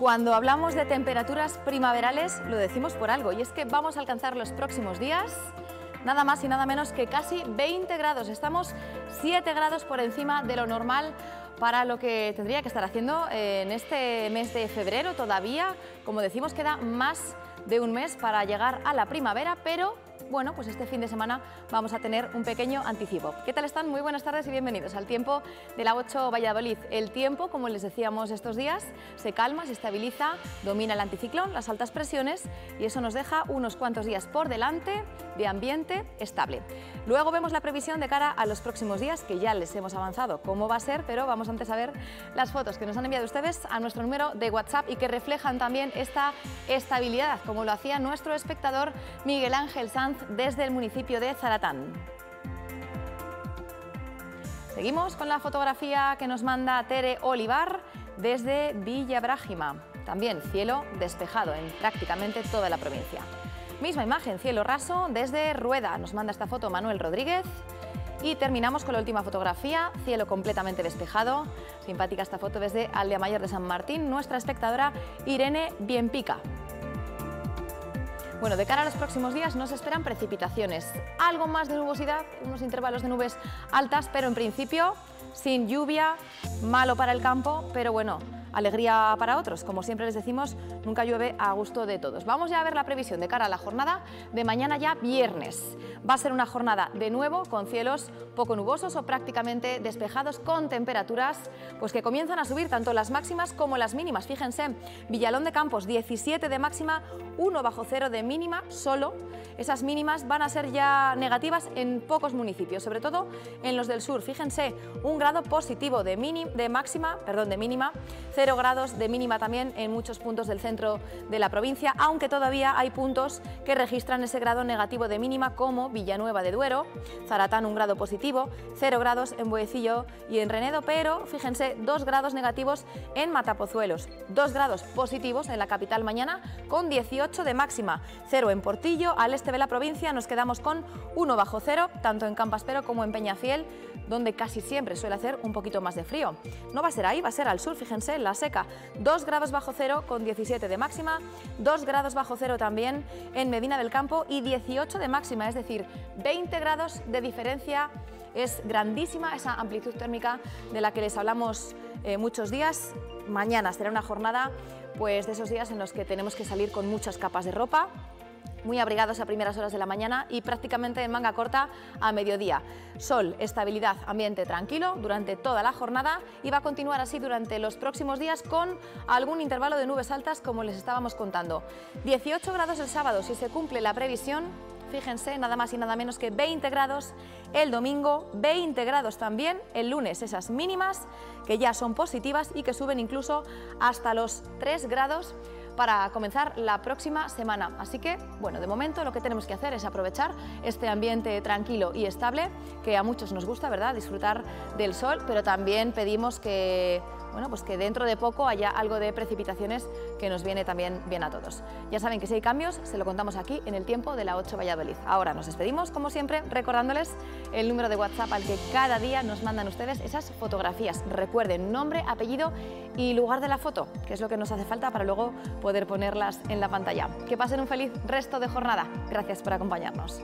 Cuando hablamos de temperaturas primaverales lo decimos por algo y es que vamos a alcanzar los próximos días nada más y nada menos que casi 20 grados. Estamos 7 grados por encima de lo normal para lo que tendría que estar haciendo en este mes de febrero todavía. Como decimos, queda más de un mes para llegar a la primavera, pero bueno, pues este fin de semana vamos a tener un pequeño anticipo. ¿Qué tal están? Muy buenas tardes y bienvenidos al tiempo de la 8 Valladolid. El tiempo, como les decíamos estos días, se calma, se estabiliza, domina el anticiclón, las altas presiones y eso nos deja unos cuantos días por delante de ambiente estable. Luego vemos la previsión de cara a los próximos días, que ya les hemos avanzado cómo va a ser, pero vamos antes a ver las fotos que nos han enviado ustedes a nuestro número de WhatsApp y que reflejan también esta estabilidad, como lo hacía nuestro espectador Miguel Ángel Sanz desde el municipio de Zaratán. Seguimos con la fotografía que nos manda Tere Olivar desde Villa Brájima. También cielo despejado en prácticamente toda la provincia. Misma imagen, cielo raso desde Rueda. Nos manda esta foto Manuel Rodríguez. Y terminamos con la última fotografía, cielo completamente despejado. Simpática esta foto desde Aldea Mayor de San Martín, nuestra espectadora Irene Bienpica. Bueno, de cara a los próximos días nos esperan precipitaciones, algo más de nubosidad, unos intervalos de nubes altas, pero en principio sin lluvia, malo para el campo, pero bueno, alegría para otros. Como siempre les decimos, nunca llueve a gusto de todos. Vamos ya a ver la previsión de cara a la jornada de mañana ya viernes. Va a ser una jornada de nuevo con cielos poco nubosos o prácticamente despejados con temperaturas pues que comienzan a subir tanto las máximas como las mínimas. Fíjense, Villalón de Campos 17 de máxima, 1 bajo cero de mínima solo. Esas mínimas van a ser ya negativas en pocos municipios, sobre todo en los del sur. Fíjense, un grado positivo de, de máxima, perdón, de mínima, 0 grados de mínima también en muchos puntos del centro de la provincia, aunque todavía hay puntos que registran ese grado negativo de mínima como Villanueva de Duero, Zaratán un grado positivo, 0 grados en Boecillo y en Renedo, pero fíjense, 2 grados negativos en Matapozuelos, 2 grados positivos en la capital mañana con 18 de máxima, 0 en Portillo, al este de la provincia nos quedamos con 1 bajo cero, tanto en Campaspero como en Peñafiel, donde casi siempre suele hacer un poquito más de frío. No va a ser ahí, va a ser al sur, fíjense, en seca. 2 grados bajo cero con 17 de máxima, 2 grados bajo cero también en Medina del Campo y 18 de máxima, es decir, 20 grados de diferencia. Es grandísima esa amplitud térmica de la que les hablamos eh, muchos días. Mañana será una jornada pues, de esos días en los que tenemos que salir con muchas capas de ropa, muy abrigados a primeras horas de la mañana y prácticamente en manga corta a mediodía. Sol, estabilidad, ambiente tranquilo durante toda la jornada y va a continuar así durante los próximos días con algún intervalo de nubes altas como les estábamos contando. 18 grados el sábado si se cumple la previsión, fíjense, nada más y nada menos que 20 grados el domingo, 20 grados también el lunes, esas mínimas que ya son positivas y que suben incluso hasta los 3 grados para comenzar la próxima semana. Así que, bueno, de momento lo que tenemos que hacer es aprovechar este ambiente tranquilo y estable que a muchos nos gusta, ¿verdad? Disfrutar del sol, pero también pedimos que bueno, pues que dentro de poco haya algo de precipitaciones que nos viene también bien a todos. Ya saben que si hay cambios, se lo contamos aquí en el tiempo de la 8 Valladolid. Ahora nos despedimos, como siempre, recordándoles el número de WhatsApp al que cada día nos mandan ustedes esas fotografías. Recuerden nombre, apellido y lugar de la foto, que es lo que nos hace falta para luego poder ponerlas en la pantalla. Que pasen un feliz resto de jornada. Gracias por acompañarnos.